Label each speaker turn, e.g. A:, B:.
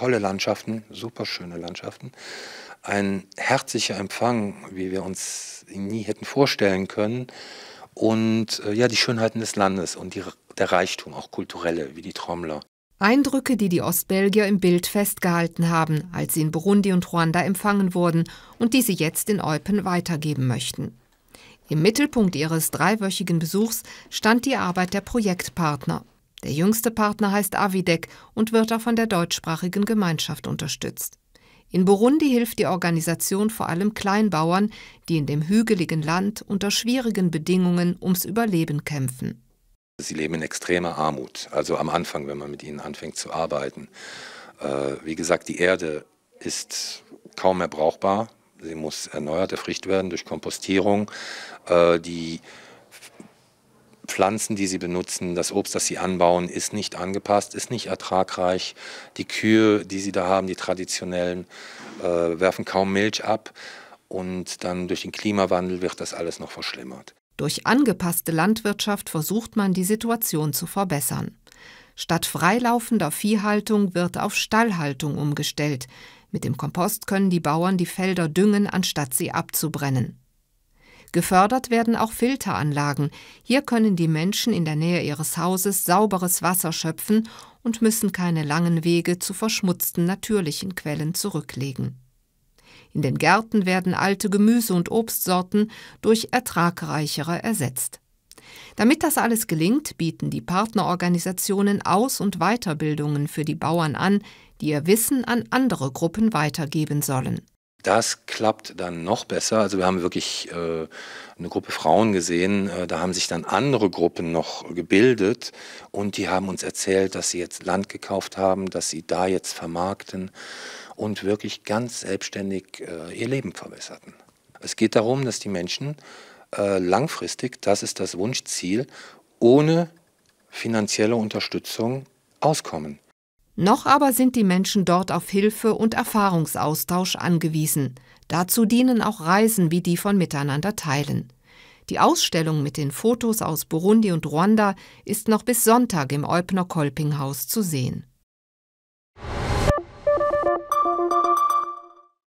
A: tolle Landschaften, super schöne Landschaften. Ein herzlicher Empfang, wie wir uns nie hätten vorstellen können. Und äh, ja, die Schönheiten des Landes und die, der Reichtum, auch kulturelle, wie die Trommler.
B: Eindrücke, die die Ostbelgier im Bild festgehalten haben, als sie in Burundi und Ruanda empfangen wurden und die sie jetzt in Eupen weitergeben möchten. Im Mittelpunkt ihres dreiwöchigen Besuchs stand die Arbeit der Projektpartner. Der jüngste Partner heißt Avidec und wird auch von der deutschsprachigen Gemeinschaft unterstützt. In Burundi hilft die Organisation vor allem Kleinbauern, die in dem hügeligen Land unter schwierigen Bedingungen ums Überleben kämpfen.
A: Sie leben in extremer Armut, also am Anfang, wenn man mit ihnen anfängt zu arbeiten. Äh, wie gesagt, die Erde ist kaum mehr brauchbar. Sie muss erneuert, erfrischt werden durch Kompostierung. Äh, die Pflanzen, die sie benutzen, das Obst, das sie anbauen, ist nicht angepasst, ist nicht ertragreich. Die Kühe, die sie da haben, die traditionellen, äh, werfen kaum Milch ab. Und dann durch den Klimawandel wird das alles noch verschlimmert.
B: Durch angepasste Landwirtschaft versucht man, die Situation zu verbessern. Statt freilaufender Viehhaltung wird auf Stallhaltung umgestellt. Mit dem Kompost können die Bauern die Felder düngen, anstatt sie abzubrennen. Gefördert werden auch Filteranlagen. Hier können die Menschen in der Nähe ihres Hauses sauberes Wasser schöpfen und müssen keine langen Wege zu verschmutzten natürlichen Quellen zurücklegen. In den Gärten werden alte Gemüse- und Obstsorten durch ertragreichere ersetzt. Damit das alles gelingt, bieten die Partnerorganisationen Aus- und Weiterbildungen für die Bauern an, die ihr Wissen an andere Gruppen weitergeben sollen.
A: Das klappt dann noch besser. Also wir haben wirklich äh, eine Gruppe Frauen gesehen, äh, da haben sich dann andere Gruppen noch gebildet und die haben uns erzählt, dass sie jetzt Land gekauft haben, dass sie da jetzt vermarkten und wirklich ganz selbstständig äh, ihr Leben verbesserten. Es geht darum, dass die Menschen äh, langfristig, das ist das Wunschziel, ohne finanzielle Unterstützung auskommen.
B: Noch aber sind die Menschen dort auf Hilfe und Erfahrungsaustausch angewiesen. Dazu dienen auch Reisen wie die von Miteinander teilen. Die Ausstellung mit den Fotos aus Burundi und Ruanda ist noch bis Sonntag im Eupner Kolpinghaus zu sehen.